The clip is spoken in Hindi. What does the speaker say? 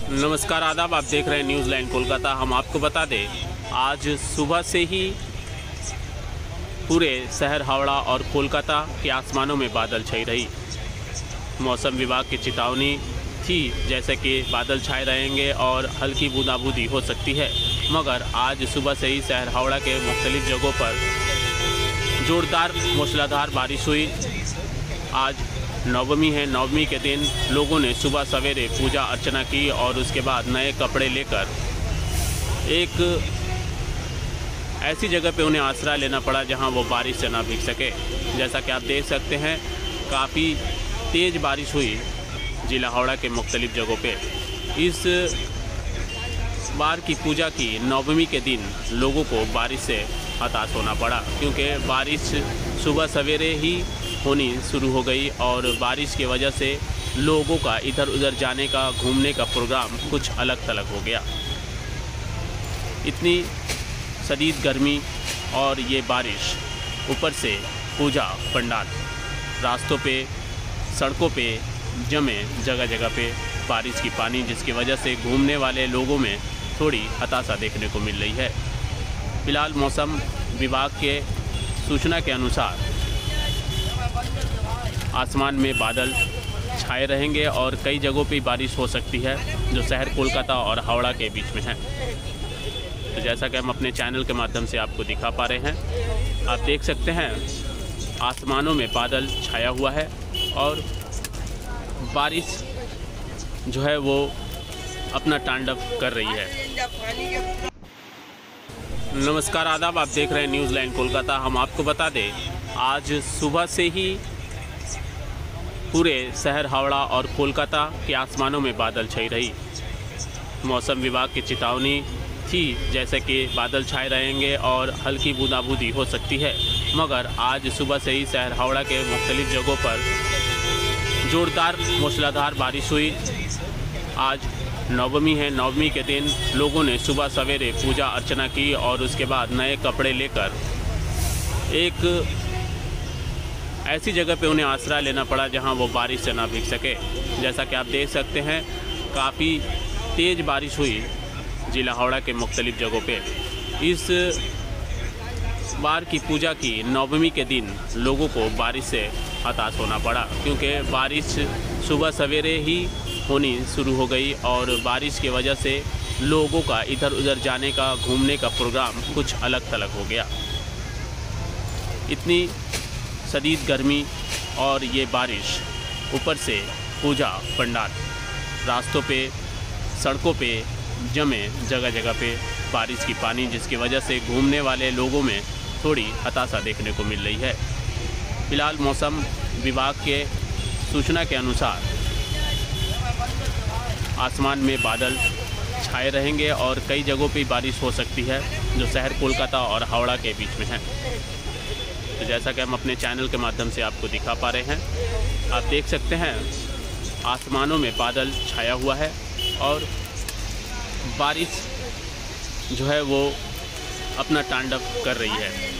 नमस्कार, आदाब। आप देख रहे हैं न्यूज़ लाइन कोलकाता। हम आपको बता दें, आज सुबह से ही पूरे शहर, हावड़ा और कोलकाता के आसमानों में बादल छाई रही। मौसम विभाग की चेतावनी थी, जैसे कि बादल छाए रहेंगे और हल्की बूंदाबूंदी हो सकती है। मगर आज सुबह से ही शहर, हावड़ा के मुख्तलिफ़ जगहों पर जोरदार, मूसलाधार बारिश हुई। आज नवमी है, नवमी के दिन लोगों ने सुबह सवेरे पूजा अर्चना की और उसके बाद नए कपड़े लेकर एक ऐसी जगह पे उन्हें आसरा लेना पड़ा जहाँ वो बारिश से ना भीग सके। जैसा कि आप देख सकते हैं, काफ़ी तेज़ बारिश हुई जिला हावड़ा के मुख्तलिफ़ जगहों पे। इस बार की पूजा की नवमी के दिन लोगों को बारिश से हताश होना पड़ा, क्योंकि बारिश सुबह सवेरे ही होनी शुरू हो गई और बारिश की वजह से लोगों का इधर उधर जाने का, घूमने का प्रोग्राम कुछ अलग थलग हो गया। इतनी शदीद गर्मी और ये बारिश, ऊपर से पूजा पंडाल रास्तों पे, सड़कों पे, जमे जगह जगह पे बारिश की पानी, जिसकी वजह से घूमने वाले लोगों में थोड़ी हताशा देखने को मिल रही है। फ़िलहाल मौसम विभाग के सूचना के अनुसार आसमान में बादल छाए रहेंगे और कई जगहों पे बारिश हो सकती है, जो शहर कोलकाता और हावड़ा के बीच में है। तो जैसा कि हम अपने चैनल के माध्यम से आपको दिखा पा रहे हैं, आप देख सकते हैं, आसमानों में बादल छाया हुआ है और बारिश जो है वो अपना तांडव कर रही है। नमस्कार, आदाब। आप देख रहे हैं न्यूज़ लाइन कोलकाता। हम आपको बता दें, आज सुबह से ही पूरे शहर, हावड़ा और कोलकाता के आसमानों में बादल छाई रही। मौसम विभाग की चेतावनी थी जैसे कि बादल छाए रहेंगे और हल्की बूंदाबूंदी हो सकती है, मगर आज सुबह से ही शहर, हावड़ा के मुख्तलिफ़ जगहों पर जोरदार मूसलाधार बारिश हुई। आज नवमी है, नवमी के दिन लोगों ने सुबह सवेरे पूजा अर्चना की और उसके बाद नए कपड़े लेकर एक ऐसी जगह पे उन्हें आसरा लेना पड़ा जहाँ वो बारिश से ना भीग सके। जैसा कि आप देख सकते हैं, काफ़ी तेज़ बारिश हुई जिला हावड़ा के मुख्तलिफ़ जगहों पे। इस बार की पूजा की नवमी के दिन लोगों को बारिश से हताश होना पड़ा, क्योंकि बारिश सुबह सवेरे ही होनी शुरू हो गई और बारिश की वजह से लोगों का इधर उधर जाने का, घूमने का प्रोग्राम कुछ अलग थलग हो गया। इतनी शदीद गर्मी और ये बारिश, ऊपर से पूजा पंडाल रास्तों पे, सड़कों पे, जमे जगह जगह पे बारिश की पानी, जिसकी वजह से घूमने वाले लोगों में थोड़ी हताशा देखने को मिल रही है। फ़िलहाल मौसम विभाग के सूचना के अनुसार आसमान में बादल छाए रहेंगे और कई जगहों पे बारिश हो सकती है, जो शहर, कोलकाता और हावड़ा के बीच में है। तो जैसा कि हम अपने चैनल के माध्यम से आपको दिखा पा रहे हैं, आप देख सकते हैं, आसमानों में बादल छाया हुआ है और बारिश जो है वो अपना तांडव कर रही है।